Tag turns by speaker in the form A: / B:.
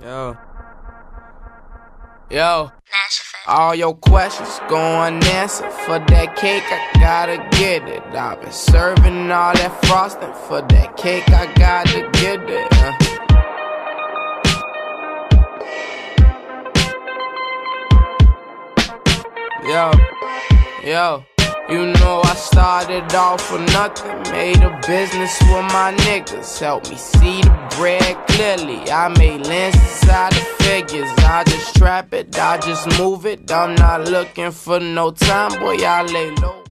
A: Yo. Yo. All your questions go unanswered. For that cake, I gotta get it. I've been serving all that frosting. For that cake, I gotta get it. Uh. Yo, yo. You know I started off with nothing, made a business with my niggas. Help me see the bread I made lenses out of figures. I just trap it, I just move it. I'm not looking for no time, boy. I lay low.